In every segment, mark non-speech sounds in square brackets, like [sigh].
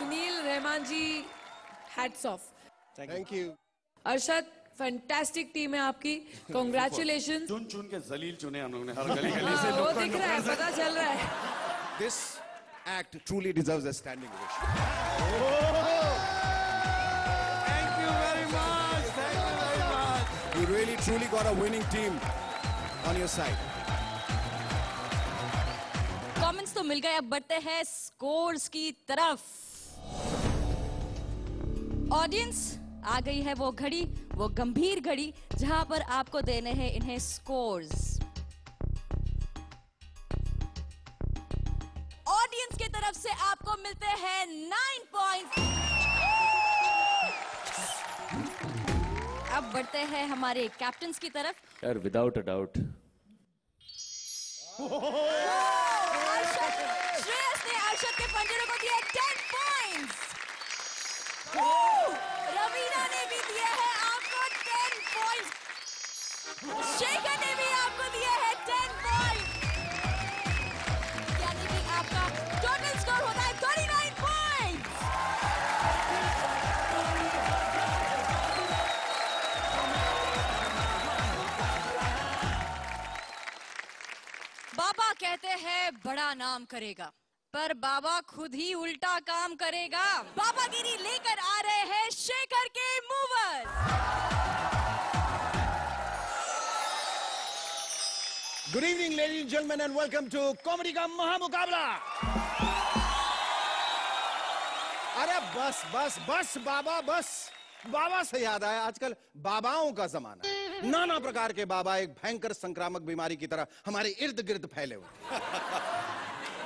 Sunil Rahman ji hats off thank you Arshad fantastic team है आपकी congratulation चुन चुन के जलील चुने हम लोगों ने हर गली गली से वो दिख रहा है पता चल रहा है this act truly deserves a standing ovation. Thank you very much. Thank you very much. You really truly got a winning team on your side. Comments तो मिल गए अब बढ़ते हैं स्कोर्स की तरफ़ ऑडियंस आ गई है वो घड़ी वो गंभीर घड़ी जहाँ पर आपको देने हैं इन्हें स्कोर्स ऑडियंस की तरफ़ से आपको मिलते हैं नाइन पॉइंट अब बढ़ते हैं हमारे कैप्टन की तरफ़. यार विदाउट अ डाउट श्रेयस ने अर्शद के पंजरों को रवीना ने भी दिया है आपको टेन पॉइंट्स शेखर ने भी आपको दिया है टेन पॉइंट्स यानी कि आपका टोटल स्कोर होता है थर्टी नाइन पॉइंट्स बाबा कहते हैं, बड़ा नाम करेगा। पर बाबा खुद ही उल्टा काम करेगा। बाबागिरी लेकर आ रहे हैं शेखर के mover. Evening, ladies and gentlemen, and welcome to Comedy का महामुकाबला अरे बस बस बस बाबा बस। बाबा से याद आया आजकल बाबाओं का जमाना नाना प्रकार के बाबा एक भयंकर संक्रामक बीमारी की तरह हमारे इर्द गिर्द फैले हुए [laughs]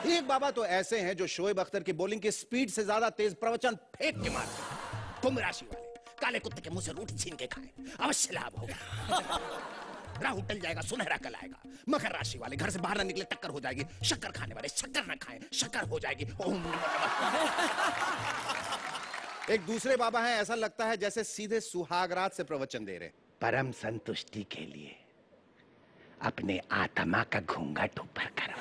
एक बाबा तो ऐसे हैं जो शोएब अख्तर की बॉलिंग की स्पीड से ज़्यादा तेज प्रवचन फेंक के मारते हैं। कुंभ राशि वाले काले कुत्ते के मुँह से रोटी छीन के खाएँ। अवश्य लाभ होगा। [laughs] राहु टल जाएगा सुनहरा कल आएगा। मकर राशि वाले घर से बाहर ना निकले टक्कर हो जाएगी। शक्कर खाने वाले शक्कर ना खाएँ शक्कर हो जाएगी। ओम [laughs] एक दूसरे बाबा हैं ऐसा लगता है जैसे सीधे सुहागरात से प्रवचन दे रहे परम संतुष्टि के लिए अपने आत्मा का घूंघट ऊपर करो।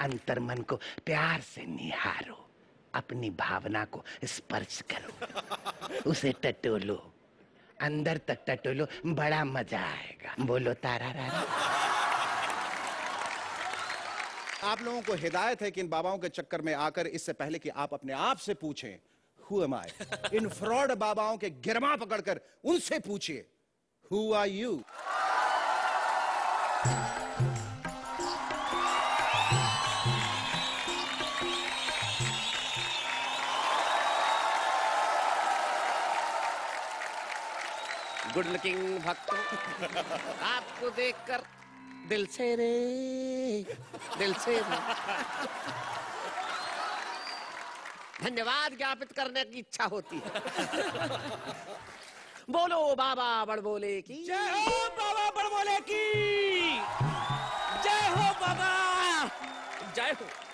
अंतर्मन को प्यार से निहारो, अपनी भावना को स्पर्श करो, [laughs] उसे टटोलो, अंदर तक टटोलो, बड़ा मज़ा आएगा। बोलो, तारा रारा आप लोगों को हिदायत है कि इन बाबाओं के चक्कर में आकर इससे पहले कि आप अपने आप से पूछें हु एम आई इन फ्रॉड बाबाओं के गिरमा पकड़कर उनसे पूछिए who are you good looking भक्तों। आपको देखकर दिल से रे दिल से रे। धन्यवाद ज्ञापित करने की इच्छा होती है। बोलो बाबा बड़बोले की। जय हो बाबा बड़बोले की। जय हो बाबा। जय हो।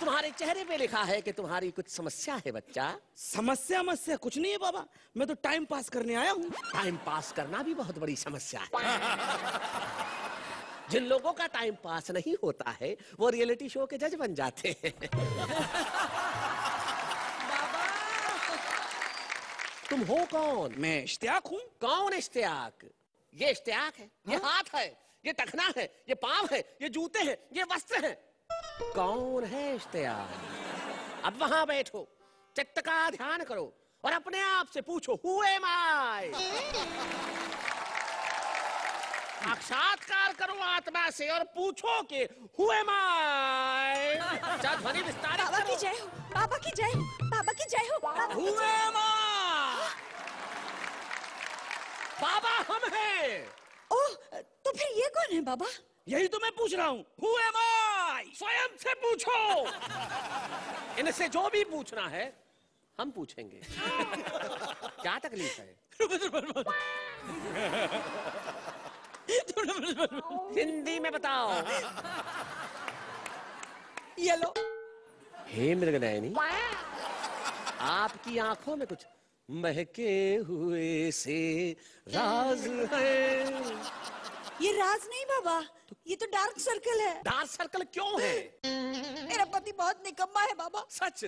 तुम्हारे चेहरे पे लिखा है कि तुम्हारी कुछ समस्या है बच्चा। समस्या मस्या कुछ नहीं है बाबा। मैं तो टाइम पास करने आया हूँ। टाइम पास करना भी बहुत बड़ी समस्या है। जिन लोगों का टाइम पास नहीं होता है वो रियलिटी शो के जज बन जाते हैं। तुम हो कौन? मैं इश्तियाक हूँ। कौन इश्तियाक? ये इश्तियाक है ये हाथ है ये टखना है ये पाँव है ये जूते हैं ये वस्त्र हैं। कौन है इश्तियाक अब वहाँ बैठो चित्त का ध्यान करो और अपने आप से पूछो हुए आई साक्षात्कार करो आत्मा से और पूछो कि हुए एम आई ध्वनि विस्तारित बाबा की जय हो बाबा की जय हो बाबा की जय हो I? बाबा हम हैं। ओह तो फिर ये कौन है बाबा? यही तो मैं पूछ रहा हूँ। हुए am I? स्वयं से पूछो। [laughs] इनसे जो भी पूछना है हम पूछेंगे। [laughs] क्या तकलीफ़ है? [laughs] हिंदी में बताओ। ये लो। हे मृगनयनी आपकी आँखों में कुछ महके हुए से राज है। ये राज नहीं बाबा ये तो डार्क सर्कल है। डार्क सर्कल क्यों है? मेरा पति बहुत निकम्मा है बाबा। सच?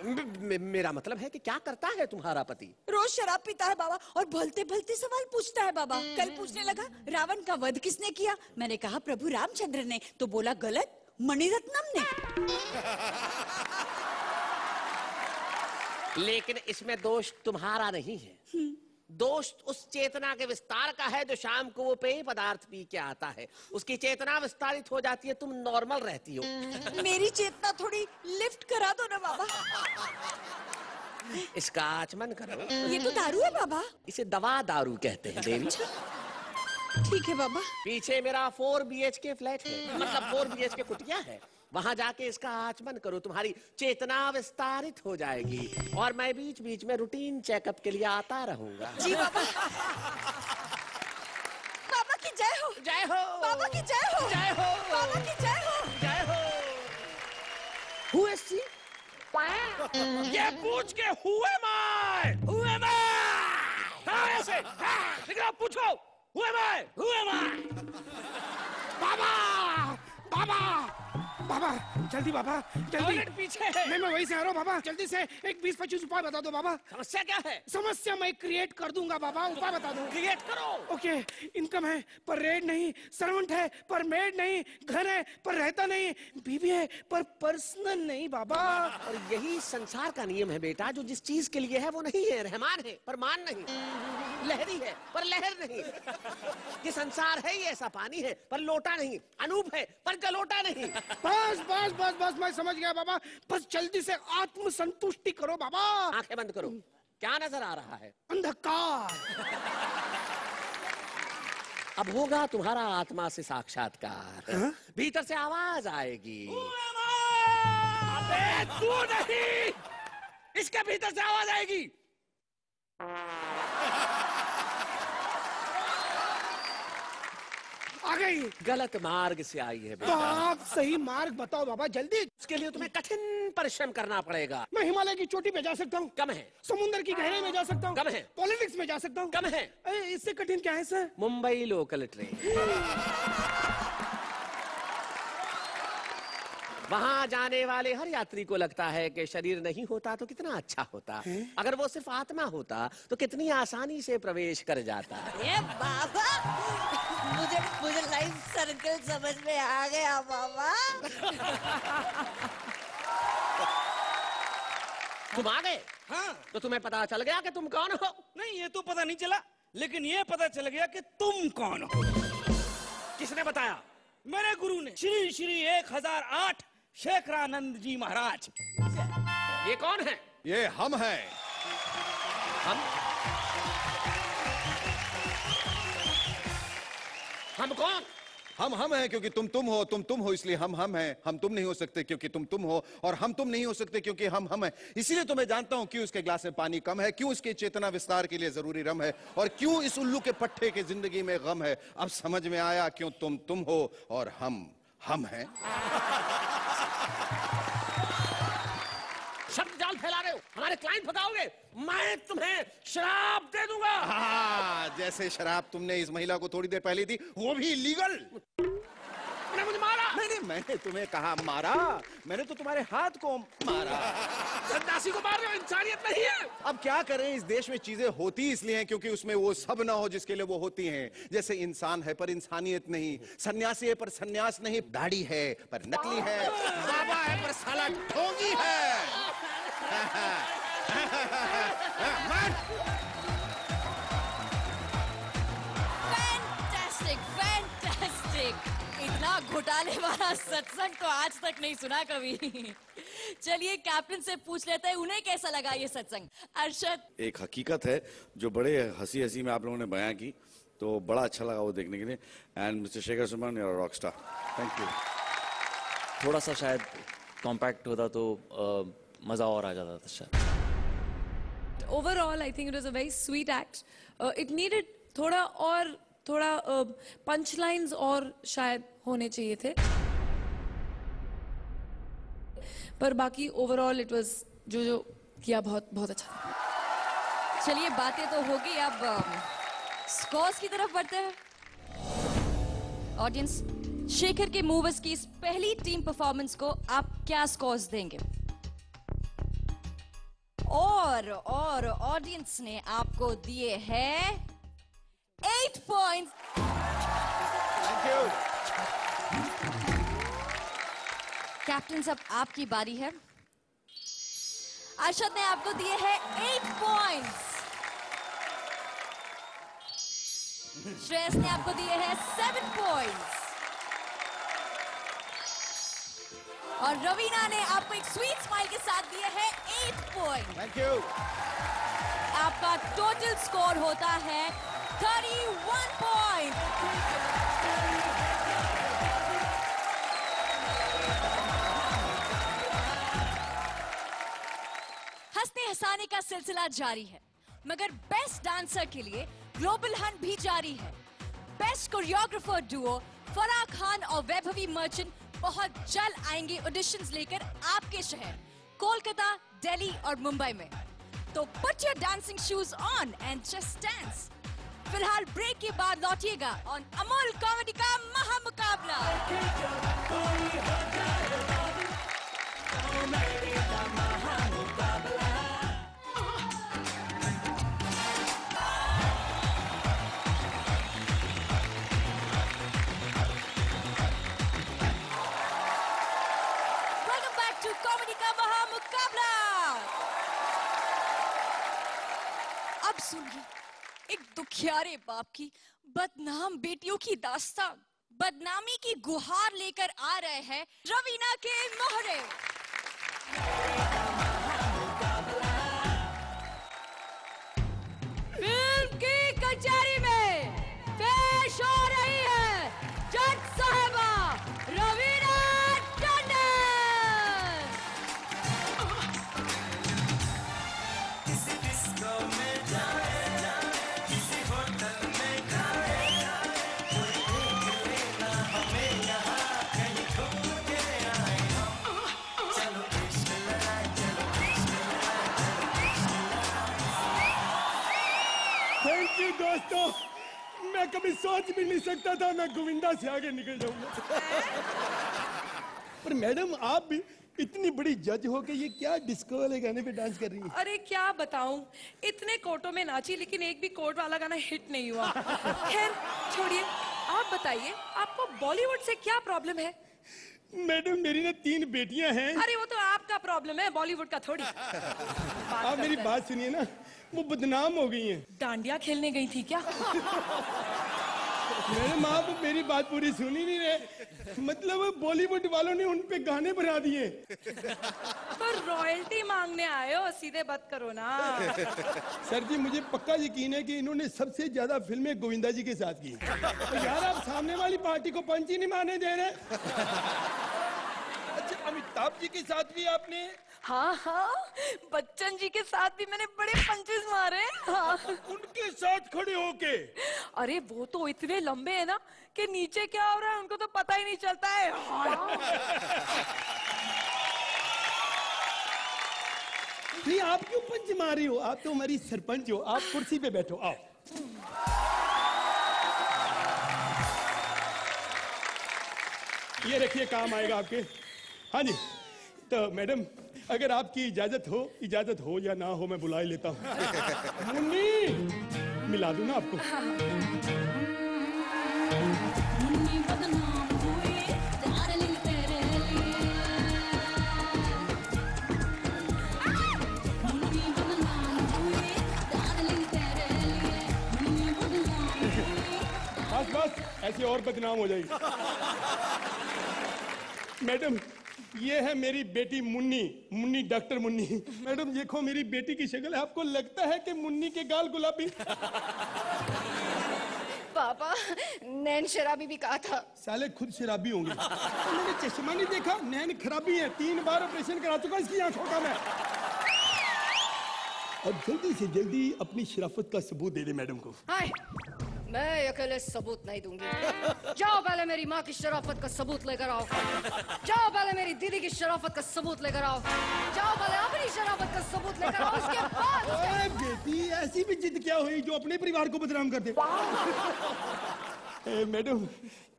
मेरा मतलब है कि क्या करता है तुम्हारा पति? रोज शराब पीता है बाबा और भलते भलते सवाल पूछता है बाबा। कल पूछने लगा रावण का वध किसने किया? मैंने कहा प्रभु रामचंद्र ने। तो बोला गलत मणिरत्नम ने। लेकिन इसमें दोष तुम्हारा नहीं है। दोष उस चेतना के विस्तार का है जो शाम को वो पेय पदार्थ पी के आता है। उसकी चेतना विस्तारित हो जाती है तुम नॉर्मल रहती हो। [laughs] मेरी चेतना थोड़ी लिफ्ट करा दो ना बाबा। इसका आचमन करो। ये तो दारू है बाबा। इसे दवा दारू कहते हैं देवी। ठीक है बाबा। पीछे मेरा four B H K flat है। मतलब फोर बी एच के कुटिया है। वहाँ जाके इसका आचमन करो तुम्हारी चेतना विस्तारित हो जाएगी और मैं बीच बीच में रूटीन चेकअप के लिए आता रहूँगा। जी बाबा। बाबा की जय हो। जय हो। बाबा की जय हो। जय हो। बाबा की जय हो। जय हो। Who is she? ये पूछ के हुए मैं हुए मैं हाँ ऐसे। हाँ, लेकिन आप पूछो। हुए मैं हुए मैं बाबा! बाबा! बाबा जल्दी बाबा जल्दी। पीछे है। मैं मैं वहीं से आ रहा हूँ बाबा जल्दी से एक बीस पच्चीस उपाय बता दो बाबा। समस्या क्या है? समस्या मैं क्रिएट कर दूँगा बाबा उपाय बता दो। क्रिएट करो। ओके इनकम है पर रेड नहीं सर्वेंट है पर मेड नहीं घर है पर रहता नहीं बीवी है पर पर्सनल नहीं बाबा। और यही संसार का नियम है बेटा जो जिस चीज़ के लिए है वो नहीं है रहमान है पर मान नहीं। लहरी है पर लहर नहीं। ये संसार है ये ऐसा पानी है पर लोटा नहीं अनूप है पर जलोटा नहीं। बस बस बस बस मैं समझ गया बाबा। बस जल्दी से आत्म संतुष्टि करो बाबा। आँखें बंद करो। क्या नज़र आ रहा है? अंधकार। अब होगा तुम्हारा आत्मा से साक्षात्कार। भीतर से आवाज़ आएगी। अबे तू नहीं। इसके भीतर से आवाज़ आएगी। गई। गलत मार्ग से आई है तो बेटा आप सही मार्ग बताओ बाबा जल्दी। उसके लिए तुम्हें कठिन परिश्रम करना पड़ेगा। मैं हिमालय की चोटी पे जा सकता हूँ। कम है। समुद्र की गहराई में जा सकता हूँ। कम है। पॉलिटिक्स में जा सकता हूँ। कम है। इससे कठिन क्या है सर? Mumbai local train. वहाँ जाने वाले हर यात्री को लगता है कि शरीर नहीं होता तो कितना अच्छा होता। है? अगर वो सिर्फ़ आत्मा होता तो कितनी आसानी से प्रवेश कर जाता। ये बाबा! मुझे लाइफ सर्कल समझ में आ गया बाबा तुम आ गए? हाँ। तो तुम्हें पता चल गया कि तुम कौन हो? नहीं ये तो पता नहीं चला लेकिन ये पता चल गया कि तुम कौन हो। किसने बताया? मेरे गुरु ने। श्री श्री एक हज़ार आठ शेखरानंद जी महाराज। ये कौन है? ये हम हैं। हम? हम कौन? हम हम हैं क्योंकि तुम तुम हो, तुम तुम हो, इसलिए हम हम हैं। हम तुम नहीं हो सकते क्योंकि तुम तुम हो, और हम तुम नहीं हो सकते क्योंकि हम हम हैं। इसीलिए तो मैं जानता हूँ क्यों इसके ग्लास में पानी कम है, क्यों इसके चेतना विस्तार के लिए ज़रूरी रम है, और क्यों इस उल्लू के पट्टे की ज़िंदगी में गम है। अब समझ में आया क्यों तुम तुम हो और हम हम हैं। [laughs] फैला रहे हो? हमारे क्लाइंट भगाओगे मैं तुम्हें शराब दे दूँगा। हाँ जैसे शराब तुमने इस महिला को थोड़ी देर पहले दी वो भी लीगल तुमने मुझे मारा। नहीं नहीं मैंने तुम्हें कहा मारा। मैंने तो तुम्हारे हाथ को मारा। सन्यासी को मार रहे हो इंसानियत नहीं है। अब क्या करें इस देश में चीज़ें होती इसलिए हैं क्योंकि उसमें वो सब ना हो जिसके लिए वो होती हैं। जैसे इंसान है पर इंसानियत नहीं सन्यासी है पर सन्यास नहीं दाढ़ी है पर नकली है बाबा है पर साला ढोंगी है। फैंटास्टिक फैंटास्टिक इतना घोटाले वाला सत्संग तो आज तक नहीं सुना कभी। चलिए कैप्टन से पूछ लेते हैं उन्हें कैसा लगा ये सत्संग? अरशद? एक हकीकत है जो बड़े हँसी हँसी में आप लोगों ने बयां की तो बड़ा अच्छा लगा वो देखने के लिए। And mister Shekhar Suman your rock star thank you थोड़ा सा शायद कॉम्पैक्ट होता तो मज़ा और आ जाता था शायद। overall, I think it was a very sweet act. Uh, it needed थोड़ा और थोड़ा पंच uh, लाइन्स और शायद होने चाहिए थे। पर बाकी ओवरऑल इट वाज जो जो किया बहुत बहुत अच्छा था। चलिए बातें तो होगी अब स्कोर्स की तरफ़ बढ़ते हैं। ऑडियंस शेखर के मूवर्स की इस पहली टीम परफॉर्मेंस को आप क्या स्कोर्स देंगे? और और ऑडियंस ने आपको दिए हैं eight points thank you captain अब आपकी बारी है। अर्षद ने आपको दिए हैं एट पॉइंट्स श्रेयस ने आपको दिए हैं सेवन पॉइंट्स और रवीना ने आपको एक स्वीट स्माइल के साथ दिए है एट पॉइंट थैंक यू आपका टोटल स्कोर होता है थर्टी वन पॉइंट हंसने हंसाने का सिलसिला जारी है मगर बेस्ट डांसर के लिए ग्लोबल हंट भी जारी है। Best choreographer duo Farah Khan और वैभवी मर्चेंट बहुत जल्द आएँगे ऑडिशन लेकर आपके शहर, कोलकाता, दिल्ली और मुंबई में। तो put your dancing shoes on and just dance फ़िलहाल ब्रेक के बाद लौटिएगा ऑन अमोल कॉमेडी का महामुकाबला। एक दुखियारे बाप की बदनाम बेटियों की दास्ता, बदनामी की गुहार लेकर आ रहे हैं रवीना के मोहरे। कभी सोच भी नहीं सकता था मैं गोविंदा से आगे निकल जाऊँगा। [laughs] पर मैडम आप भी इतनी बड़ी जज हो के ये क्या डिस्को वाले गाने पे डांस कर रही हैं। अरे क्या बताऊँ? इतने कोर्टों में नाची लेकिन एक भी कोर्ट वाला गाना हिट नहीं हुआ। [laughs] खैर छोड़िए। आप बताइए आपको बॉलीवुड से क्या प्रॉब्लम है? मैडम मेरी ना तीन बेटियाँ हैं। अरे वो तो आपका प्रॉब्लम है बॉलीवुड का थोड़ी। [laughs] आप मेरी बात सुनिए ना। वो बदनाम हो गई हैं। डांडिया खेलने गई थी क्या? [laughs] मैडम आप मेरी बात पूरी सुन ही नहीं रहे। मतलब बॉलीवुड वालों ने उन पे गाने बना दिए। पर रॉयल्टी मांगने आए हो सीधे बात करो ना। [laughs] सर जी मुझे पक्का यकीन है कि इन्होंने सबसे ज़्यादा फ़िल्में गोविंदा जी के साथ की। तो यार आप सामने वाली पार्टी को पंच ही नहीं मारने दे रहे। [laughs] अच्छा अमिताभ जी के साथ भी आपने हाँ हाँ बच्चन जी के साथ भी मैंने बड़े पंचेस मारे हाँ। उनके साथ खड़े होके। अरे वो तो इतने लंबे हैं ना कि नीचे क्या हो रहा है उनको तो पता ही नहीं चलता है। हाँ। नहीं आप क्यों पंच मार रही हो? आप तो हमारी सरपंच हो। आप कुर्सी पे बैठो आओ। ये रखिए काम आएगा आपके। हाँ जी तो मैडम अगर आपकी इजाज़त हो इजाज़त हो या ना हो मैं बुला ही लेता हूँ। [laughs] मुन्नी! मिला दूँ ना आपको? बस बस ऐसे और बदनाम हो जाएगी [laughs] मैडम ये है मेरी बेटी मुन्नी मुन्नी डॉक्टर मुन्नी। मैडम देखो मेरी बेटी की शक्ल है। आपको लगता है कि मुन्नी के गाल गुलाबी? पापा नैन शराबी भी कहा था। साले खुद शराबी होंगे। उन्होंने चश्मा नहीं देखा नैन खराबी है। तीन बार ऑपरेशन करा चुका इसकी आँखों का मैं। अब जल्दी से जल्दी अपनी शराफत का सबूत दे दे मैडम को। हाय। मैं अकेले सबूत नहीं दूँगी जाओ पहले मेरी माँ की शराफत का सबूत लेकर आओ जाओ पहले मेरी दीदी की शराफत का सबूत लेकर आओ जाओ पहले अपनी शराफत का सबूत लेकर आओ उसके बाद ओए बेटी ऐसी भी जिद क्या हुई जो अपने परिवार को बदनाम कर दे मैडम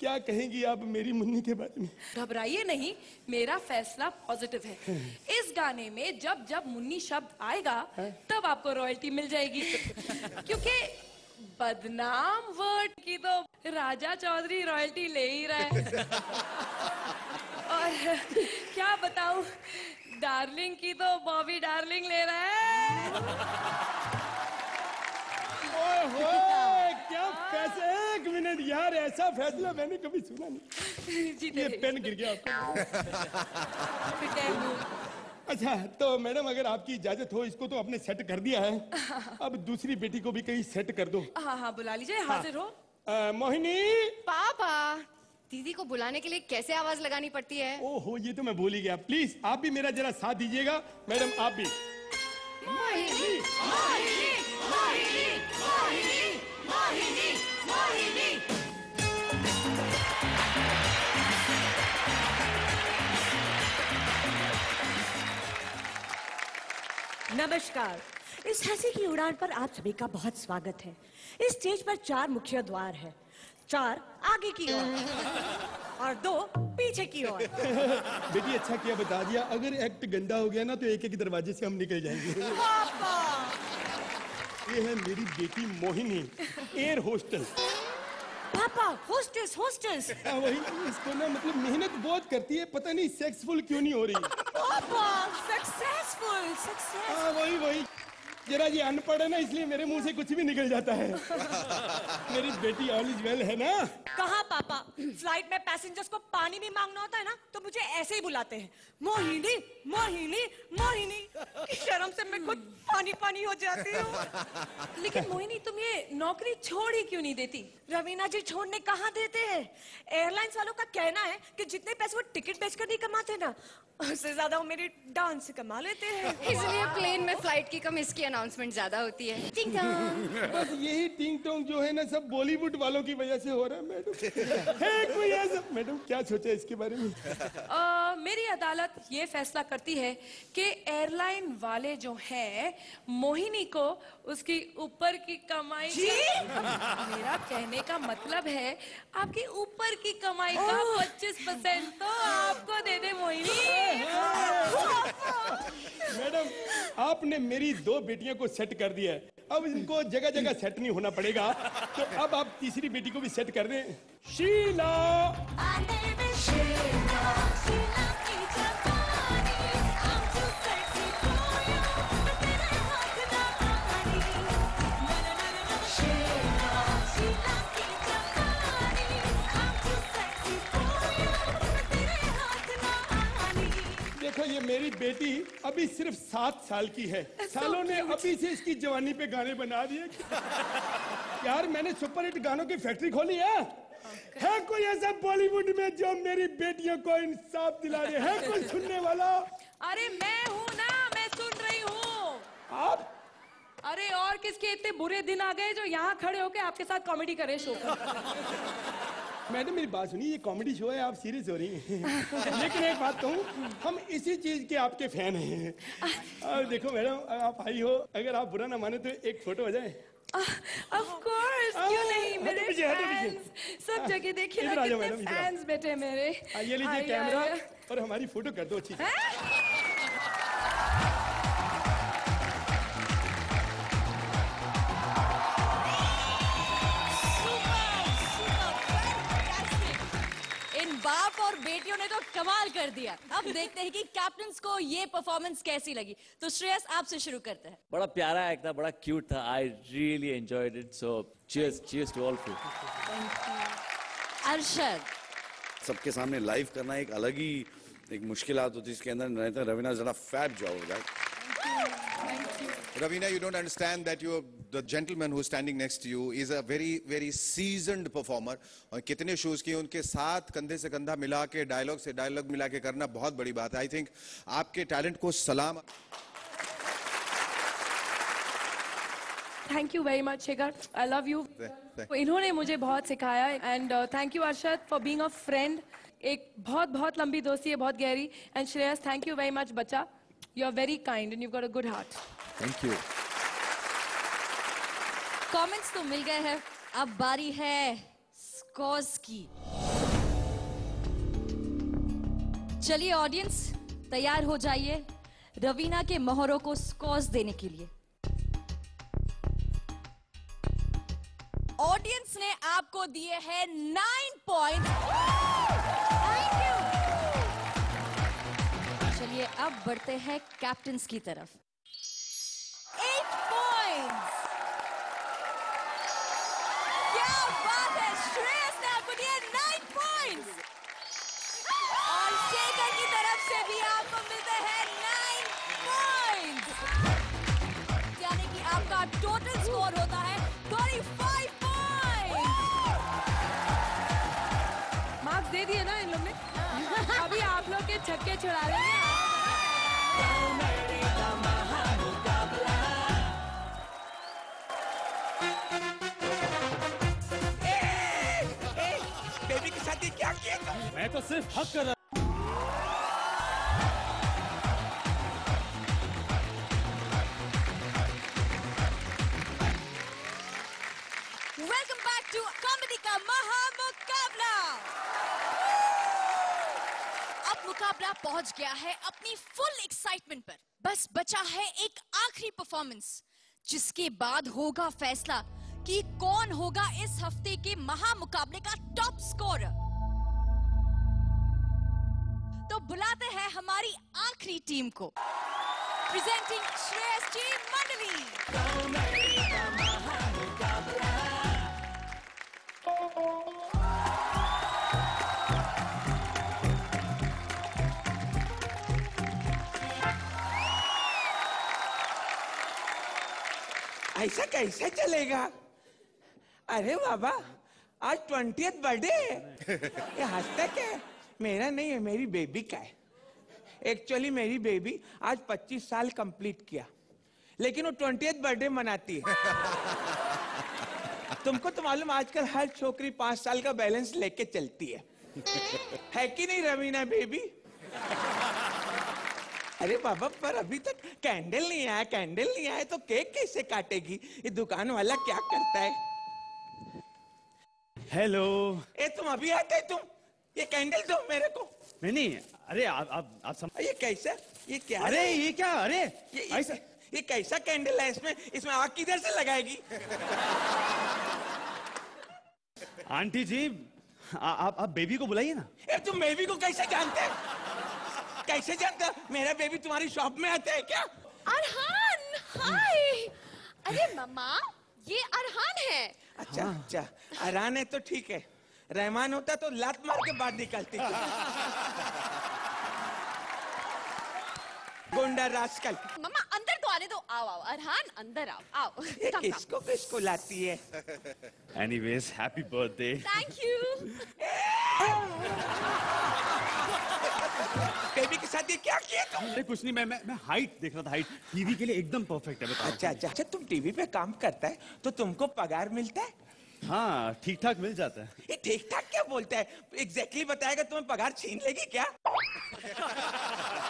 क्या कहेंगी आप मेरी मुन्नी के बारे में घबराइए नहीं मेरा फैसला पॉजिटिव है इस गाने में जब जब मुन्नी शब्द आएगा तब आपको रॉयल्टी मिल जाएगी। क्योंकि बदनाम वर्ड की तो राजा चौधरी रॉयल्टी ले ही रहा है। [laughs] और क्या बताऊँ डार्लिंग की तो बॉबी डार्लिंग ले रहा है। ओए होए क्या फैसला एक मिनट यार ऐसा फैसला मैंने कभी सुना नहीं। [laughs] ये पेन गिर गया आपका। [laughs] अच्छा तो मैडम अगर आपकी इजाज़त हो इसको तो आपने सेट कर दिया है। [laughs] अब दूसरी बेटी को भी कहीं सेट कर दो। हाँ हाँ बुला लीजिए हाजिर हो। अ, मोहिनी! पापा दीदी को बुलाने के लिए कैसे आवाज़ लगानी पड़ती है? ओहो ये तो मैं भूल ही गया। प्लीज़ आप भी मेरा जरा साथ दीजिएगा। मैडम आप भी। नमस्कार। इस हँसी की उड़ान पर आप सभी का बहुत स्वागत है। इस स्टेज पर चार मुख्य द्वार है। चार आगे की ओर। और दो पीछे की ओर। बेटी अच्छा किया बता दिया। अगर एक्ट गंदा हो गया ना तो एक एक दरवाजे से हम निकल जाएँगे। पापा ये है मेरी बेटी मोहिनी एयर होस्टल पापा होस्टेस होस्टेस हाँ, वही इसको ना मतलब मेहनत बहुत करती है। पता नहीं सेक्सफुल क्यों नहीं हो रही। पापा सक्सेसफुल सक्सेस हाँ वही वही जरा ये अनपढ़ है ना इसलिए मेरे मुँह से कुछ भी निकल जाता है। [laughs] मेरी बेटी ऑल इज़ वेल है ना? कहा पापा? फ़्लाइट में पैसेंजर्स को पानी भी मांगना होता है ना तो मुझे ऐसे ही बुलाते हैं। मोहिनी मोहिनी मोहिनी। शर्म से मैं खुद पानी पानी हो जाती हूँ। लेकिन मोहिनी तुम ये नौकरी छोड़ ही क्यों नहीं देती? रवीना जी छोड़ने कहाँ देते हैं? एयरलाइंस वालों का कहना है कि जितने पैसे वो टिकट बेचकर नहीं कमाते ना उससे ज़्यादा वो मेरी डांस कमा लेते हैं। इसलिए प्लेन में फ़्लाइट की कम इसकी अनाउंसमेंट ज़्यादा होती है। टिंग [laughs] बस यही टिंग टोंग जो है ना सब बॉलीवुड वालों की वजह से हो रहा है मैडम। [laughs] है कोई ऐसा? मैडम क्या सोचा इसके बारे में? मेरी अदालत ये फैसला करती है कि एयरलाइन वाले जो हैं मोहिनी को उसकी ऊपर की कमाई जी? का, मेरा कहने का मतलब है आपकी ऊपर की कमाई का 25 परसेंट तो आपको दे दे मोहिनी। मैडम आपने मेरी दो बेटियों को सेट कर दिया है। अब इनको जगह जगह सेट नहीं होना पड़ेगा। तो अब आप तीसरी बेटी को भी सेट कर दें। शीला। मेरी बेटी अभी सिर्फ़ सात साल की है। सालों ने अभी से इसकी जवानी पे गाने बना दिए। यार मैंने सुपर हिट गानों की फैक्ट्री खोली है। है कोई ऐसा बॉलीवुड में जो मेरी बेटियों को इंसाफ दिला रहे है कोई सुनने वाला? अरे मैं हूँ ना मैं सुन रही हूँ। आप? अरे और किसके इतने बुरे दिन आ गए जो यहाँ खड़े होके आपके साथ कॉमेडी करे शो मैडम मेरी बात सुनिए ये कॉमेडी शो है आप सीरियस हो रही हैं। [laughs] लेकिन एक बात कहूँ हम इसी चीज़ के आपके फ़ैन हैं। [laughs] और देखो मैडम आप आई हो अगर आप बुरा ना माने तो एक फ़ोटो हो जाए ऑफ़ कोर्स क्यों नहीं? मेरे पीछे, फैंस सब जगह देखिए ना आ कितने फैंस बैठे मेरे। ये लीजिए कैमरा और हमारी फ़ोटो कर दो अच्छी बेटियों ने तो कमाल कर दिया। अब देखते हैं कि कैप्टन को ये परफॉर्मेंस कैसी लगी। तो श्रेयस आपसे शुरू करते हैं। बड़ा प्यारा एक्ट था बड़ा क्यूट था। I really enjoyed it so cheers cheers to all you Arshad. सबके सामने लाइव करना एक अलग ही एक मुश्किल होती है। इसके अंदर रवीना जरा फैब जॉब हो जाए। Ravina, you. Don't understand that you the gentleman who's standing next to you is a very very seasoned performer. और कितने शोज़ किए उनके साथ कंधे से कंधा मिला के डायलॉग से डायलॉग मिला के करना बहुत बड़ी बात है। आई थिंक आपके टैलेंट को सलाम। Thank you very much Shekhar I love you इन्होंने मुझे बहुत सिखाया and thank you Arshad for being a friend एक बहुत बहुत लंबी दोस्ती है बहुत गहरी. And Shreyas thank you very much बच्चा. You are very kind and you got a good heart thank you comments तो मिल गए हैं। अब बारी है स्कॉर्स की। चलिए ऑडियंस तैयार हो जाइए रवीना के मोहरों को स्कॉर्स देने के लिए। ऑडियंस ने आपको दिए हैं नाइन पॉइंट चलिए अब बढ़ते हैं कैप्टन की तरफ़। टोटल स्कोर होता है 35 पॉइंट्स मार्क्स दे दिए ना इन लोग ने? अभी आप लोग के छक्के छुड़ा लेंगे बेबी के साथ ये क्या किया मैं तो सिर्फ़ हक कर रहा का महामुकाबला। अब मुकाबला पहुँच गया है अपनी फुल एक्साइटमेंट पर। बस बचा है एक आखिरी परफॉर्मेंस जिसके बाद होगा फैसला कि कौन होगा इस हफ़्ते के महामुकाबले का टॉप स्कोर तो बुलाते हैं हमारी आखिरी टीम को। प्रेजेंटिंग श्रेयस जी मंडली। ऐसा कैसे चलेगा? अरे बाबा, आज ट्वेंटी बर्थडे है। ये हंसता क्या है। मेरा नहीं है, मेरी बेबी का है। एक्चुअली मेरी बेबी आज 25 साल कंप्लीट किया। लेकिन वो ट्वेंटी बर्थडे मनाती है। तुमको तो मालूम आजकल हर छोकरी पाँच साल का बैलेंस लेके चलती है। [laughs] है कि नहीं रवीना बेबी? अरे बाबा पर अभी तक कैंडल नहीं आया कैंडल नहीं आया तो केक कैसे काटेगी? ये दुकान वाला क्या करता है? हेलो। ए तुम अभी आते तुम? ये कैंडल दो मेरे को। नहीं नहीं अरे आप आप आप सम... ये कैसा? ये क्या अरे ये क्या? अरे ये, ऐसा ये, कैसा कैंडल है इसमें? इसमें आग किधर से लगाएगी? आंटी जी आ, आप आप बेबी को बुलाइए ना। ए तुम बेबी को कैसे जानते हो? कैसे जानते हो? मेरा बेबी तुम्हारी शॉप में आता है क्या? अरहान हाय अरे मम्मा ये अरहान है। अच्छा हाँ। अच्छा अरहान है तो ठीक है। रहमान होता तो लात मार के बाहर निकलती गुंडा रास्कल। मम्मा अंदर तो आने दो। आओ आओ अरहान अंदर आओ। आओ [laughs] [laughs] किसको किसको लाती है? Anyways happy birthday thank you baby के साथ ये क्या किया तुम अरे कुछ नहीं मैं मैं, मैं हाइट देख रहा था हाइट टीवी के लिए एकदम परफेक्ट है बताओ। अच्छा अच्छा अच्छा तुम टीवी पे काम करता है तो तुमको पगार मिलता है? हाँ ठीक ठाक मिल जाता है। ये ठीक ठाक क्या बोलता है? एग्जैक्टली exactly बताएगा तुम्हें पगार छीन लेगी क्या? [laughs]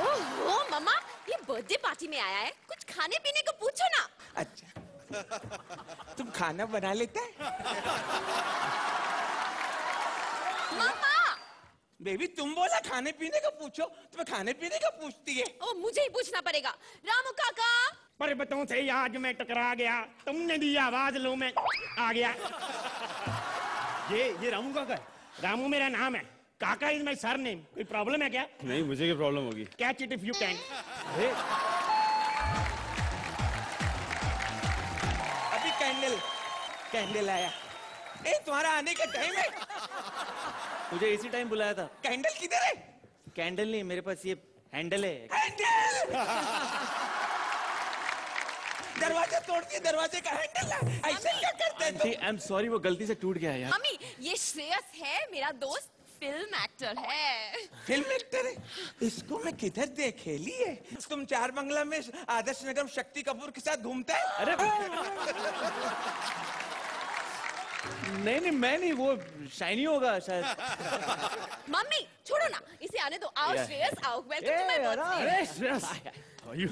ओहो मम्मा ये बर्थडे पार्टी में आया है। कुछ खाने पीने को पूछो ना। अच्छा। [laughs] तुम खाना बना लेते है? मम्मा! बेबी तुम बोला खाने पीने का पूछो तुम्हें खाने पीने का पूछती है। ओ मुझे ही पूछना पड़ेगा। रामू काका! पर्वतों से आज मैं टकरा गया। तुमने दी आवाज़ लो मैं आ गया। [laughs] ये ये रामू काका है। रामू मेरा नाम है। Kaka is my surname कोई प्रॉब्लम है क्या? नहीं मुझे क्या प्रॉब्लम होगी? Catch it if you can अभी कैंडल कैंडल आया। ए तुम्हारा आने का टाइम है। मुझे इसी टाइम बुलाया था। कैंडल किधर है? कैंडल नहीं मेरे पास ये हैंडल है। हैंडल दरवाज़ा तोड़ दिया दरवाजे का हैंडल है। ऐसे क्या करते हैं आई एम सॉरी वो गलती से टूट गया यार। मम्मी ये श्रेयस है मेरा दोस्त। फ़िल्म एक्टर है फ़िल्म एक्टर है इसको मैं किधर देखे लिए तुम चार बंगला में आदर्श नगर शक्ति कपूर के साथ घूमता है अरे नहीं नहीं मैं नहीं वो शाइनी होगा शायद मम्मी छोड़ो ना इसे आने दो आओ श्रेयस आओ welcome to my are you?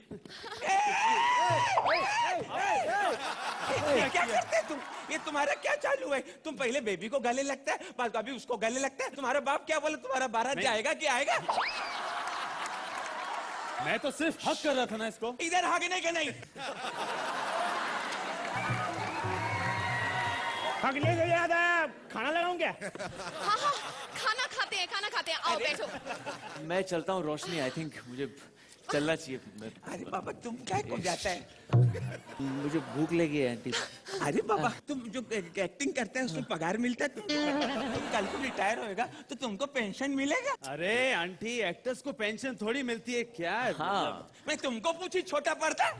क्या करते तुम? ये तुम्हारा क्या चालू है? तुम पहले बेबी को गले लगता है बाद अभी उसको गले लगता है। तुम्हारा बाप क्या बोले? तुम्हारा बारात जाएगा कि आएगा? मैं तो सिर्फ़ हक कर रहा था ना इसको। इधर के नहीं। को याद आया खाना लगाऊँ क्या? हाँ हाँ। खाना खाते हैं खाना खाते हैं। आओ बैठो। मैं चलता हूँ रोशनी आई थिंक मुझे चलना चाहिए मैं- अरे बाबा तुम क्या [laughs] को जाता है? मुझे भूख लगी है आंटी। अरे बाबा तुम जो एक्टिंग करते हैं उसमें पगार मिलता है तुम कल को रिटायर होएगा तो तुमको पेंशन मिलेगा? अरे आंटी एक्टर्स को पेंशन थोड़ी मिलती है क्या? हाँ। मैं तुमको पूछी छोटा पर्दा?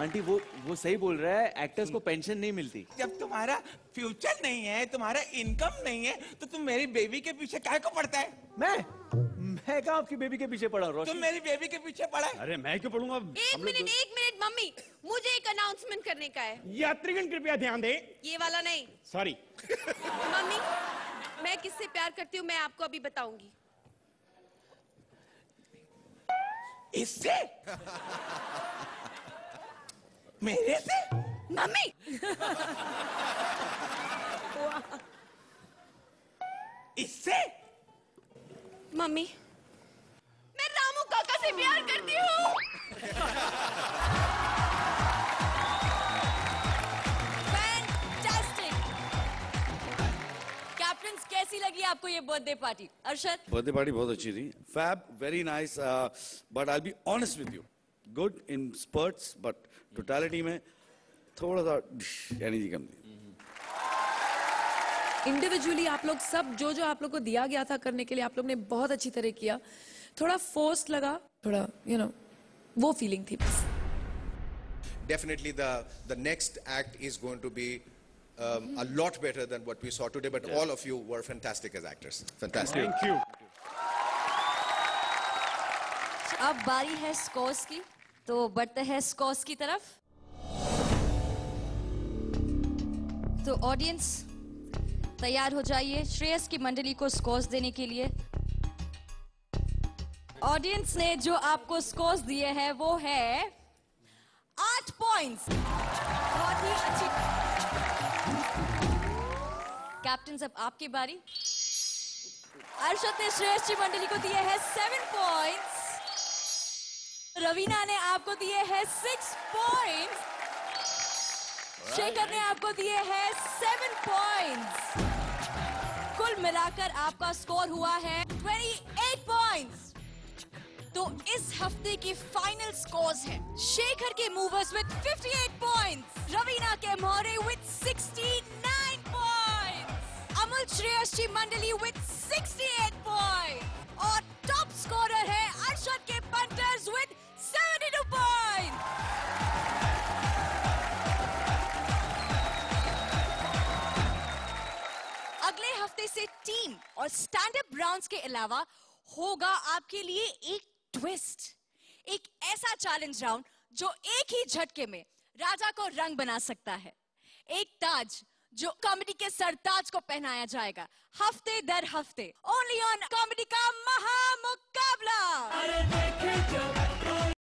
आंटी वो वो सही बोल रहा है एक्टर्स को पेंशन नहीं मिलती। जब तुम्हारा फ्यूचर नहीं है तुम्हारा इनकम नहीं है तो तुम मेरी बेबी के पीछे काय को पड़ता है? मैं? मैं कहा आपकी बेबी के पीछे पड़ा हूँ, तुम मेरी बेबी के पीछे पड़ा? है अरे मैं क्यों पढ़ूँगा? एक मिनट एक मिनट मम्मी मुझे एक अनाउंसमेंट करने का है। यात्रीगण कृपया ध्यान दें। ये वाला नहीं। सॉरी मम्मी मैं किससे प्यार करती हूँ मैं आपको अभी बताऊँगी। इससे? मेरे से? मम्मी! [laughs] इससे? मम्मी से प्यार करती हूँ। कैसी लगी आपको ये birthday party Arshad? Birthday party बहुत अच्छी थी। Fab very nice but I be honest with you good in spurts but totality में थोड़ा सा एनर्जी कम थी इंडिविजुअली आप लोग सब जो जो आप लोग को दिया गया था करने के लिए आप लोग ने बहुत अच्छी तरह किया। थोड़ा फोर्स लगा थोड़ा यू नो वो फीलिंग थी बस। Definitely the the next act is going to be a lot better than what we saw today but all of you were fantastic as actors fantastic thank you अब बारी है scores की तो बढ़ते हैं स्कोर्स की तरफ़। तो ऑडियंस तैयार हो जाइए श्रेयस की मंडली को स्कोर्स देने के लिए। ऑडियंस ने जो आपको स्कोर्स दिए हैं, वो है आठ पॉइंट्स बहुत ही अच्छी कैप्टन अब आपकी बारी। अर्षद ने जी मंडली को दिए हैं सेवन पॉइंट्स रवीना ने आपको दिए हैं सिक्स पॉइंट्स शेखर ने आपको दिए हैं सेवन पॉइंट्स कुल मिलाकर आपका स्कोर हुआ है 28 पॉइंट्स तो इस हफ़्ते की फाइनल स्कोर्स है। शेखर के मूवर्स विद 58 पॉइंट्स रवीना के More with 69 points Amal Shreyas ji Mandli with 68 points और टॉप स्कोरर है अर्शद के पंटर्स विद 72 पॉइंट्स अगले हफ़्ते से टीम और स्टैंड अप राउंड्स के अलावा होगा आपके लिए एक ट्विस्ट एक ऐसा चैलेंज राउंड जो एक ही झटके में राजा को रंग बना सकता है। एक ताज जो कॉमेडी के सरताज को पहनाया जाएगा। हफ़्ते दर हफ़्ते। ओनली ऑन कॉमेडी का महामुकाबला।